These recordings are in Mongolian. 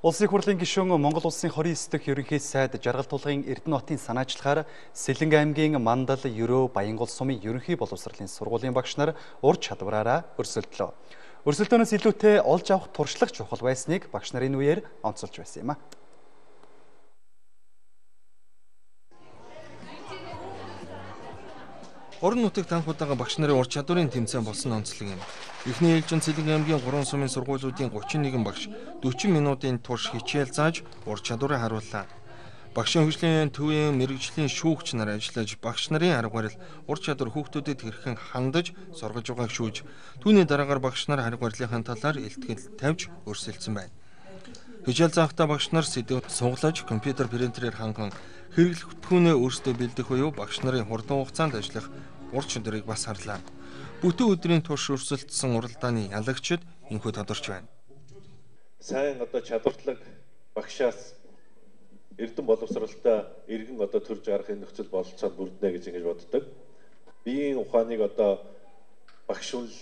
Улсын хурлын гишүүн Монгол улсын 29 дахь ерөнхий сайд Жаргал тулгын Эрдэнэтийн санаачлагаар Сэлэнг аймгийн Мандал, Ерөө, Баянгол сумын ерөнхий боловсролын сургуулийн багш нар ур чадвараараа өрсөлдлөө. Өрсөлдөөнөөс илүүтэй олж авах туршлага чухал байсныг багш нарын үеэр онцолж байсан юм а. Орон нутаг танхуудаага багш нарын ур чадварын тэмцээн болсон онцлог юм. Эхний ээлжин Цэлэг аймгийн 3 сумын сургуулиудын 31 багш 40 минутын турш хичээл зааж ур чадвараа харууллаа. Багшийн хөгжлийн төвийн мэрэгжлийн шүүгч нар ажиллаж багш нарын арга барил ур чадвар хүүхдүүдэд хэрхэн хандаж сургаж байгааг шүүж түүний дараагаар багш нар арга барилынхаа талаар илтгэл тавьж өрсөлдсөн байна. Хичээл заахта багш нар сэдв суглаж компьютер принтерээр ханган хэрэглэх бүтгэхүүнээ өөрсдөө бэлдэх буюу багш нарын хурдан хугацаанд ажиллах ур чадварыг бас харлаа. Бүтэн өдрийн турш өрсөлдсөн уралдааны ялагчид энхүү тодорч байна. Сайн одоо чадвартлаг багшаас эрдэн боловсралтай иргэн одоо төрж гарахын нөхцөл бололцоод бүрднэ гэж ингэж боддог. Биеийн ухааныг одоо багш үл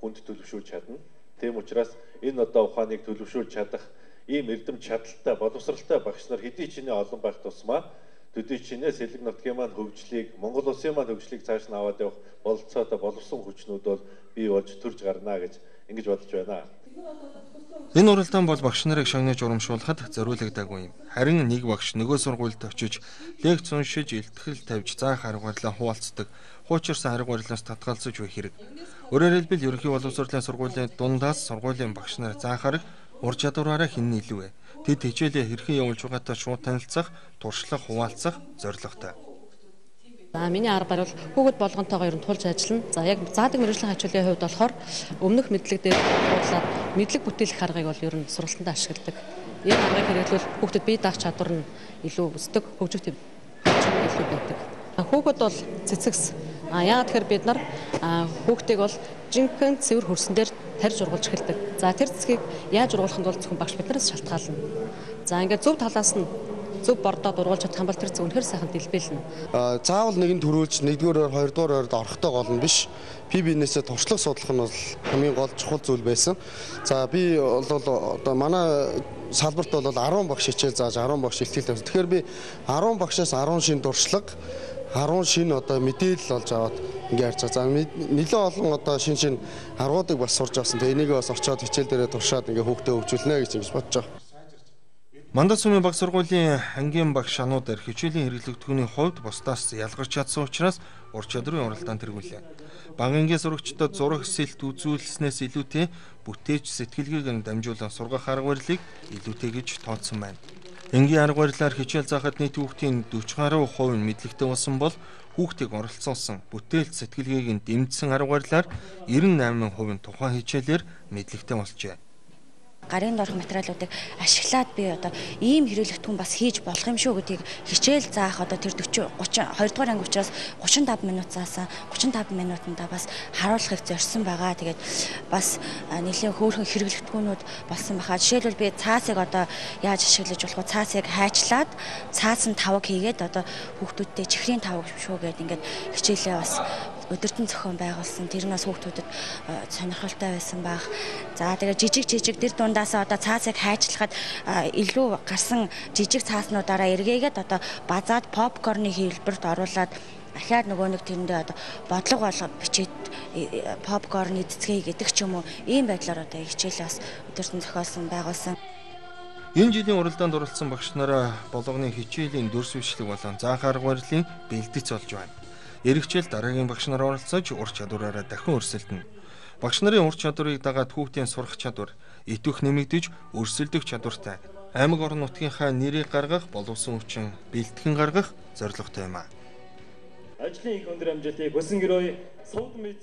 хүнд төлөвшүүлж чадна. Тийм учраас энэ одоо ухааныг төлөвшүүлж чадах ийм эрдэм чадaltaй боловсралтай багш нар хэдий чиний олон байх тусмаа төдий чинээс Сэлэг нутгийн маань хөгжлийг Монгол улсын маань хөгжлийг цааш нь аваад явах бололцоотой боловсон хүчнүүд бол бий болж төрж гарна гэж ингэж бодож байна. Энэ уралдаан бол багш нарыг шагнаж урамшуулахад зориулагдаагүй юм. Харин нэг багш нөгөө сургуульд очиж лекц уншиж, илтгэл тавьж заах арга барилаа хуваалцдаг. Хуучирсан арга барилаас татгалзаж буй хэрэг. Өөрөөр хэлбэл ерөнхий боловсролын сургуулийн дундаас сургуулийн багш нар заах арга ур чадвараараа хин илүү вэ? Тэд хичээлээ хэрхэн явуулж байгаатай шууд танилцах, туршлага хуваалцах зорилготой. За миний арга барил хүүхэд болгонтойгоо ер нь тулж ажиллана. За яг заадаг мэрэгжлийн хачуулын хувьд болохоор өмнөх мэдлэг дээр хуудлаад мэдлэг бүтээлэх аргыг бол ер нь сургалтанд ашигладаг. Энэ аргыг хэрэглүүл хүүхдэд бие даах чадвар нь илүү өсдөг, хөгжих төв илүү байдаг. Хүүхэд бол цэцэгс. А яагаад тэгэхээр бид нар хүүхдийг бол жинхэнэ цэвэр хөрсөн дээр тарьж ургуулж эхэлдэг. За тэр цэцгийг яаж ургуулах нь бол зөвхөн багш биднээс шалтгаална. За ингээд зөв талаас нь зөв бордоод ургуулж чадах юм бол тэр зөв үнэхээр сайхан дэлбэлнэ. Аа заавал нэгэн төрүүлж нэгдүгээр ойр хоёрдугаар ойрд орохтой гол нь биш. Би бинээсээ туршлага судлах нь бол хамгийн гол чухал зүйл байсан. За би бол одоо манай салбарт бол 10 багш хичээл зааж 10 багш илтгэл тавьсан. Тэгэхээр би 10 багшаас 10 шин туршлага 10 шинэ одоо мэдээлэл олж аваад ингээ харж байгаа. За нэлээд олон одоо шин шин аргуудыг бас сурж авсан. Тэгээ энийг бас очиод хичээл дээрээ туршаад ингээ хүүхдээ хөгжүүлнэ гэж ингэж бодож байгаа. Мандат сумын баг сургуулийн ангийн багш ануудаар хичээлийн хэрэглэгдэхүүний хувьд бусдаас ялгарч чадсан учраас ур чадрын уралдаан тэргүүлээ. Багангийн сурагчдад зураг сэлт үзүүлснээс илүүтэй бүтээч сэтгэлгээг дамжуулан сургах арга барилыг илүүтэй гэж тооцсон байна. Энгийн арга барилаар хичээл заахад нийт хүүхдийн 40 гаруй хувь нь мэдлэгтэй болсон бол хүүхдийг оролцуулсан бүтээлт сэтгэлгээг нь дэмжсэн арга барилаар 98% нь тухайн хичээлээр мэдлэгтэй болжээ гарын дорх материалуудыг ашиглаад би одоо ийм хэрэглэгдэхүүн бас хийж болох юм шүү гэдгийг хичээл заах одоо тэр 40 30 2 дугаар анги учраас 35 минут заасан 35 минутанда бас харуулахыг зорьсон байгаа. Тэгээд бас нэлээд хөөрхөн хэрэглэгдэхүүнүүд болсон баха. Жишээлбэл би цаасыг одоо яаж ашиглаж болох вэ? Цаасыг хайчлаад цаас нь тавг хийгээд одоо хүүхдүүдтэй чихрийн тавг шүү гэдэг ингээд хичээлээ бас өдөртөн зохион байгуулсан. Тэр нь бас хүүхдүүдэд э, сонирхолтой байсан баг. За тэгээ жижиг жижиг дэр дундаас одоо цаасыг хайчлахад э, илүү гарсан жижиг цааснуудаараа эргээгээд одоо базаад попкорны хэлбэрт оруулаад ахаад нөгөө нэг тэрэндээ одоо бодлого болгоод бичээд э, попкорн эцгээ гэдэг ч юм уу ийм байдлаар одоо хичээл бас өдөртөн зохиолсон байгуулсан. Энэ жилийн уралдаанд оролцсон багш нараа болгоны хичээлийн дүрс бичлэг болон заах арга барилын бэлтгэц болж байна. Эрэгчэл дараагийн багш нар оролцож ур чадвараараа дахин өрсөлдөнө. Багш нарын ур чадварыг дагаад хүүхдийн сурах чадвар, итвэх нэмэгдэж өрсөлдөх чадвартай аймаг орон нутгийнхаа нэрийг гаргах боловсон хүчин бэлтгэн гаргах зорилготой юм а. Ажлын их өндөр амжилтыг хүсэн гэрөө сувд мэд